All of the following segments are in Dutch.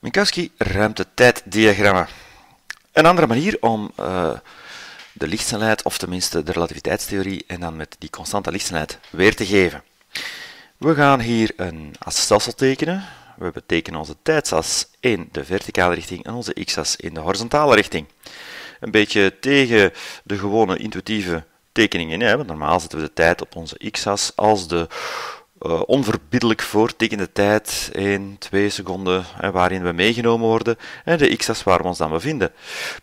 Minkowski ruimte-tijddiagrammen. Een andere manier om uh, de lichtsnelheid, of tenminste de relativiteitstheorie, en dan met die constante lichtsnelheid weer te geven. We gaan hier een asstelsel tekenen. We betekenen onze tijdsas in de verticale richting en onze x-as in de horizontale richting. Een beetje tegen de gewone intuïtieve tekeningen. Hè? Want normaal zetten we de tijd op onze x-as als de uh, onverbiddelijk voortekende tijd, 1, 2 seconden, waarin we meegenomen worden, en de x-as waar we ons dan bevinden.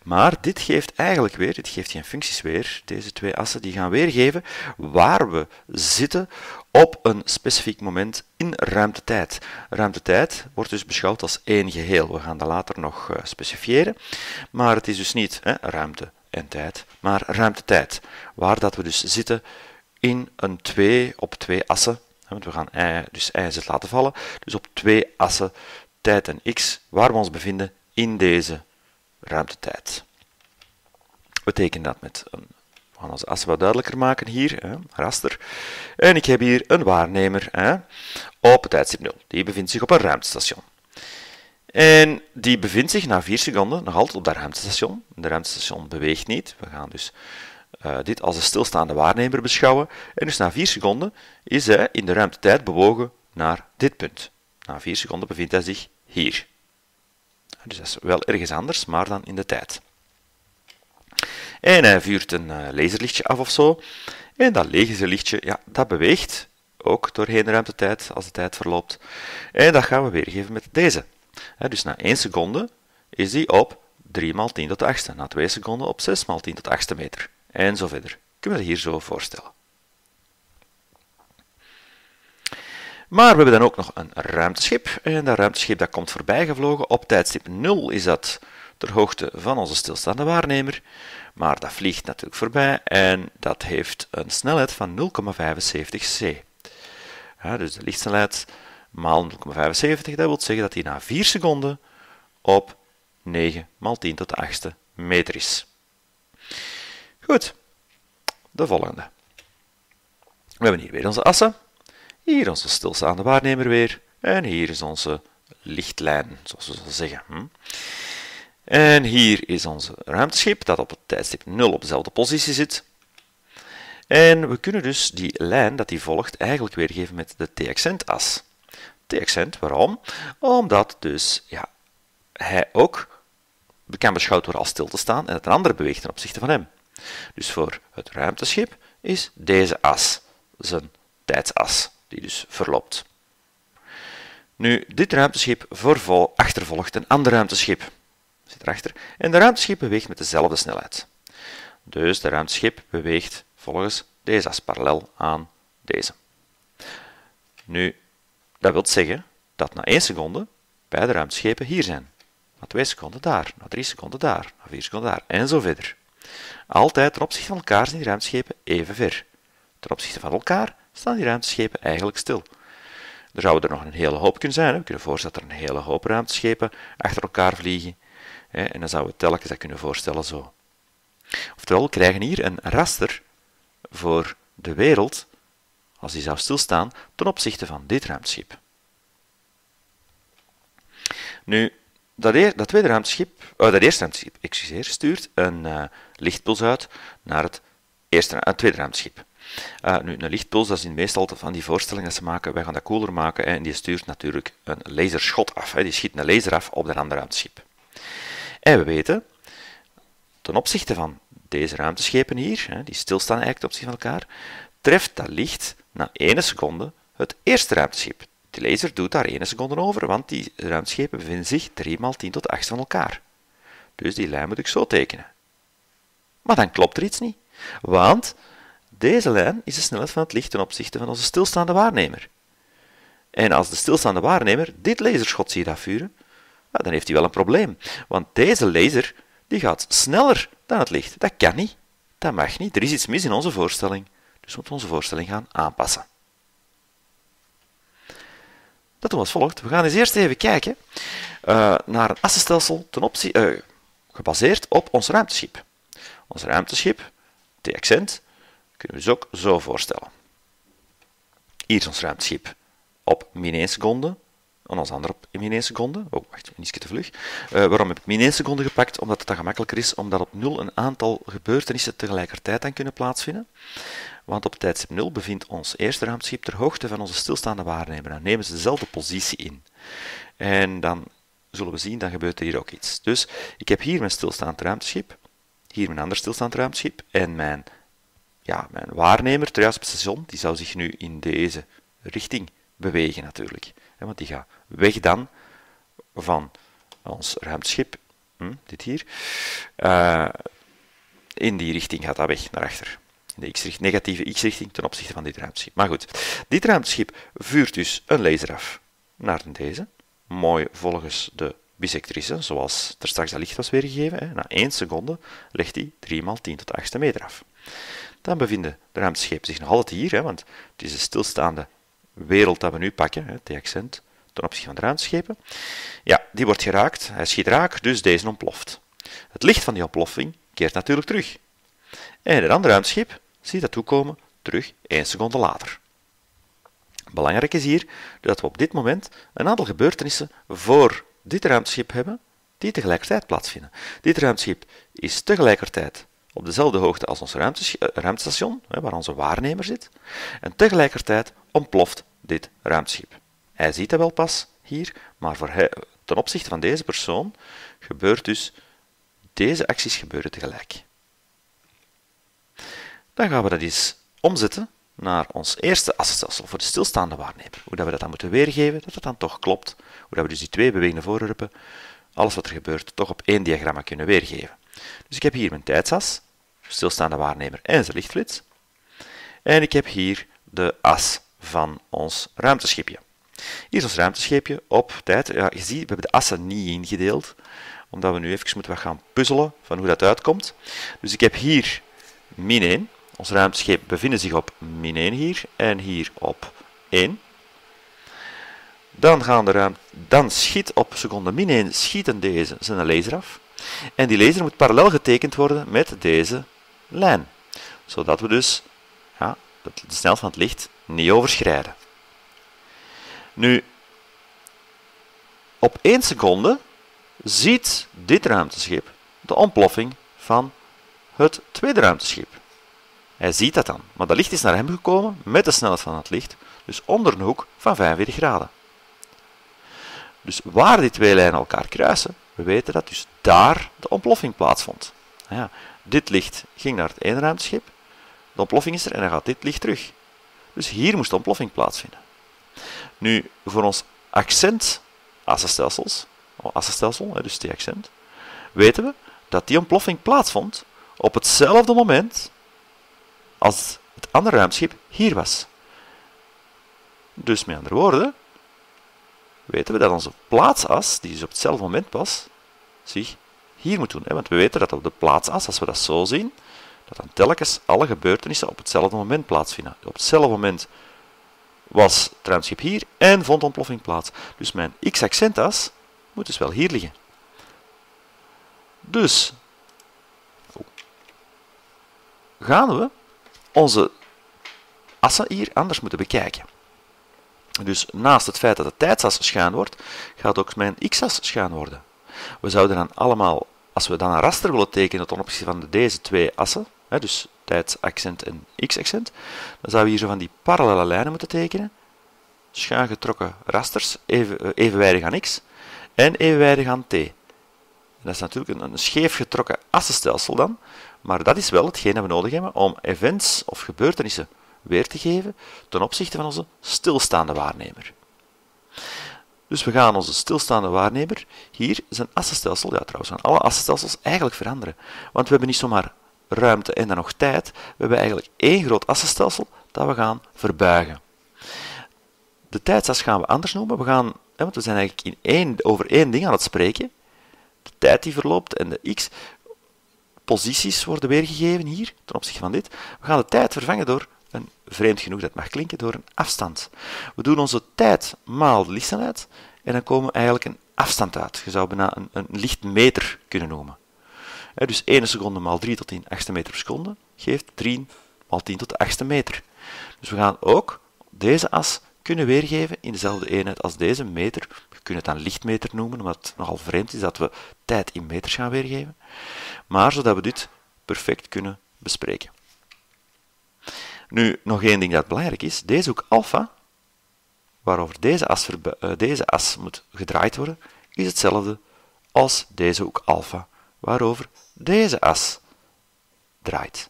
Maar dit geeft eigenlijk weer, dit geeft geen functies weer, deze twee assen die gaan weergeven waar we zitten op een specifiek moment in ruimtetijd. Ruimtetijd wordt dus beschouwd als één geheel. We gaan dat later nog uh, specifiëren, maar het is dus niet hè, ruimte en tijd, maar ruimtetijd, waar dat we dus zitten in een 2 op twee assen want we gaan y, dus y zit laten vallen. Dus op twee assen tijd en x, waar we ons bevinden in deze ruimtetijd. We tekenen dat met een we gaan onze assen wat duidelijker maken hier, hè, raster. En ik heb hier een waarnemer hè, op tijdstip 0. Die bevindt zich op een ruimtestation. En die bevindt zich na 4 seconden nog altijd op dat ruimtestation. De ruimtestation beweegt niet. We gaan dus uh, dit als een stilstaande waarnemer beschouwen. En dus na 4 seconden is hij in de ruimtetijd bewogen naar dit punt. Na 4 seconden bevindt hij zich hier. Dus dat is wel ergens anders, maar dan in de tijd. En hij vuurt een uh, laserlichtje af of zo. En dat laserlichtje, ja, dat beweegt ook doorheen de ruimtetijd als de tijd verloopt. En dat gaan we weergeven met deze. dus na 1 seconde is die op 3 x 10 tot de 8 Na 2 seconden op 6 x 10 tot de 8 meter en zo verder. Kunnen we dat hier zo voorstellen. Maar we hebben dan ook nog een ruimteschip. En dat ruimteschip dat komt voorbij gevlogen. Op tijdstip 0 is dat ter hoogte van onze stilstaande waarnemer. Maar dat vliegt natuurlijk voorbij en dat heeft een snelheid van 0,75 c. Dus de lichtsnelheid maal 0,75, dat wil zeggen dat hij na 4 seconden op 9 x 10 tot de 8 meter is. Goed, de volgende. We hebben hier weer onze assen, hier onze stilstaande waarnemer weer, en hier is onze lichtlijn, zoals we zullen zeggen. Hm? En hier is onze ruimteschip, dat op het tijdstip 0 op dezelfde positie zit. En we kunnen dus die lijn dat die volgt eigenlijk weergeven met de t-accent-as. T-accent, waarom? Omdat dus ja, hij ook kan beschouwd worden als stil te staan en het een andere beweegt ten opzichte van hem. Dus voor het ruimteschip is deze as zijn tijdsas, die dus verloopt. Nu, dit ruimteschip achtervolgt een ander ruimteschip. Zit erachter. En de ruimteschip beweegt met dezelfde snelheid. Dus de ruimteschip beweegt volgens deze as parallel aan deze. Nu, dat wil zeggen dat na 1 seconde beide ruimteschepen hier zijn. Na 2 seconden daar, na 3 seconden daar, na 4 seconden daar, en zo verder. Altijd ten opzichte van elkaar zijn die ruimteschepen even ver. Ten opzichte van elkaar staan die ruimteschepen eigenlijk stil. Er zouden er nog een hele hoop kunnen zijn. Hè. We kunnen voorstellen dat er een hele hoop ruimteschepen achter elkaar vliegen. Hè. En dan zouden we telkens dat kunnen voorstellen zo. Oftewel, we krijgen hier een raster voor de wereld, als die zou stilstaan, ten opzichte van dit ruimteschip. Nu, dat, dat tweede oh, dat eerste ruimteschip, excuseer, stuurt een uh, lichtpuls uit naar het, eerste, het tweede ruimteschip. Uh, nu, een lichtpuls, dat is meestal van die voorstellingen dat ze maken, wij gaan dat koeler maken, en die stuurt natuurlijk een laserschot af. Hè, die schiet een laser af op dat andere ruimteschip. En we weten, ten opzichte van deze ruimteschepen hier, hè, die stilstaan eigenlijk ten opzichte van elkaar, treft dat licht na 1 seconde het eerste ruimteschip, die laser doet daar 1 seconde over, want die ruimteschepen bevinden zich 3 x 10 tot de 8 van elkaar. Dus die lijn moet ik zo tekenen. Maar dan klopt er iets niet, want deze lijn is de snelheid van het licht ten opzichte van onze stilstaande waarnemer. En als de stilstaande waarnemer dit laserschot ziet afvuren, dan heeft hij wel een probleem, want deze laser die gaat sneller dan het licht. Dat kan niet, dat mag niet, er is iets mis in onze voorstelling, dus we moeten onze voorstelling gaan aanpassen. Dat doen we als volgt. We gaan eens eerst even kijken uh, naar een assenstelsel ten opzichte, uh, gebaseerd op ons ruimteschip. Ons ruimteschip, t-accent, kunnen we dus ook zo voorstellen. Hier is ons ruimteschip op min 1 seconde En ons andere op in 1 seconde. Oh, wacht, iets te vlug. Uh, waarom heb ik min 1 seconde gepakt? Omdat het dan gemakkelijker is, omdat op 0 een aantal gebeurtenissen tegelijkertijd dan kunnen plaatsvinden. Want op tijdstip 0 bevindt ons eerste ruimteschip ter hoogte van onze stilstaande waarnemer. Dan nemen ze dezelfde positie in. En dan zullen we zien, dan gebeurt er hier ook iets. Dus ik heb hier mijn stilstaand ruimteschip, hier mijn ander stilstaand ruimteschip, en mijn, ja, mijn waarnemer, trouwens op station, die zou zich nu in deze richting bewegen natuurlijk. Want die gaat weg dan van ons ruimteschip, hm, dit hier, uh, in die richting gaat dat weg naar achter. In de x negatieve x-richting ten opzichte van dit ruimteschip. Maar goed, dit ruimteschip vuurt dus een laser af naar deze mooi volgens de bisectrice, zoals er straks dat licht was weergegeven. Na 1 seconde legt hij 3 x 10 tot de 8 meter af. Dan bevinden de ruimteschepen zich nog altijd hier, want het is een stilstaande wereld dat we nu pakken, het accent ten opzichte van de ruimteschepen. Ja, die wordt geraakt, hij schiet raak, dus deze ontploft. Het licht van die ontploffing keert natuurlijk terug. En het andere ruimteschip ziet dat toekomen terug 1 seconde later. Belangrijk is hier dat we op dit moment een aantal gebeurtenissen voor dit ruimteschip hebben die tegelijkertijd plaatsvinden. Dit ruimteschip is tegelijkertijd op dezelfde hoogte als ons eh, ruimtestation, waar onze waarnemer zit, en tegelijkertijd ontploft dit ruimteschip. Hij ziet dat wel pas hier, maar voor ten opzichte van deze persoon gebeurt dus deze acties gebeuren tegelijk. Dan gaan we dat eens omzetten naar ons eerste assenstelsel voor de stilstaande waarnemer. Hoe dat we dat dan moeten weergeven, dat het dan toch klopt. Hoe dat we dus die twee bewegende voorwerpen, alles wat er gebeurt, toch op één diagramma kunnen weergeven. Dus ik heb hier mijn tijdsas, stilstaande waarnemer en zijn lichtflits. En ik heb hier de as van ons ruimteschipje. Hier is ons ruimteschipje op tijd. Ja, je ziet, we hebben de assen niet ingedeeld, omdat we nu even moeten gaan puzzelen van hoe dat uitkomt. Dus ik heb hier min 1, ons ruimteschip bevindt zich op min 1 hier en hier op 1. Dan, gaan de dan schiet op seconde min 1 schieten deze zijn laser af. En die laser moet parallel getekend worden met deze lijn. Zodat we dus ja, de snelheid van het licht niet overschrijden. Nu, op 1 seconde ziet dit ruimteschip de ontploffing van het tweede ruimteschip. Hij ziet dat dan, maar dat licht is naar hem gekomen met de snelheid van het licht, dus onder een hoek van 45 graden. Dus waar die twee lijnen elkaar kruisen, we weten dat dus daar de ontploffing plaatsvond. Ja, dit licht ging naar het ene ruimteschip, de ontploffing is er en dan gaat dit licht terug. Dus hier moest de ontploffing plaatsvinden. Nu, voor ons accent assenstelsels, assenstelsel, dus die accent, weten we dat die ontploffing plaatsvond op hetzelfde moment als het andere ruimteschip hier was. Dus met andere woorden, weten we dat onze plaatsas, die dus op hetzelfde moment was, zich hier moet doen. Want we weten dat op de plaatsas, als we dat zo zien, dat dan telkens alle gebeurtenissen op hetzelfde moment plaatsvinden. Op hetzelfde moment was het ruimteschip hier en vond ontploffing plaats. Dus mijn x-accentas moet dus wel hier liggen. Dus gaan we onze assen hier anders moeten bekijken. Dus naast het feit dat de tijdsas schuin wordt, gaat ook mijn x-as schuin worden. We zouden dan allemaal, als we dan een raster willen tekenen ten opzichte van deze twee assen, hè, dus tijdsaccent en x-accent, dan zouden we hier zo van die parallele lijnen moeten tekenen, schuin getrokken rasters, even, uh, evenwijdig aan x en evenwijdig aan t. dat is natuurlijk een, een scheef getrokken assenstelsel dan, maar dat is wel hetgeen dat we nodig hebben om events of gebeurtenissen weer te geven ten opzichte van onze stilstaande waarnemer. Dus we gaan onze stilstaande waarnemer hier zijn assenstelsel, ja trouwens gaan alle assenstelsels eigenlijk veranderen. Want we hebben niet zomaar ruimte en dan nog tijd, we hebben eigenlijk één groot assenstelsel dat we gaan verbuigen. De tijdsas gaan we anders noemen, we gaan, want we zijn eigenlijk in één, over één ding aan het spreken, de tijd die verloopt en de x, posities worden weergegeven hier, ten opzichte van dit. We gaan de tijd vervangen door, een, vreemd genoeg dat mag klinken, door een afstand. We doen onze tijd maal de lichtsnelheid en dan komen we eigenlijk een afstand uit. Je zou bijna een, een lichtmeter kunnen noemen. dus 1 seconde maal 3 tot 10 achtste meter per seconde geeft 3 maal 10 tot de achtste meter. Dus we gaan ook deze as kunnen weergeven in dezelfde eenheid als deze, meter. Je kunt het dan lichtmeter noemen, omdat het nogal vreemd is dat we tijd in meters gaan weergeven. Maar zodat we dit perfect kunnen bespreken. Nu, nog één ding dat belangrijk is. Deze hoek alpha, waarover deze as, uh, deze as moet gedraaid worden, is hetzelfde als deze hoek alpha, waarover deze as draait.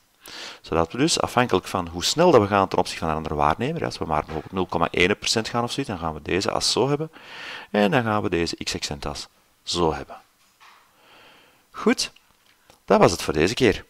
Zodat we dus, afhankelijk van hoe snel dat we gaan ten opzichte van een andere waarnemer, als we maar bijvoorbeeld 0,1% gaan of zoiets, dan gaan we deze as zo hebben, en dan gaan we deze x-accent as zo hebben. Goed, dat was het voor deze keer.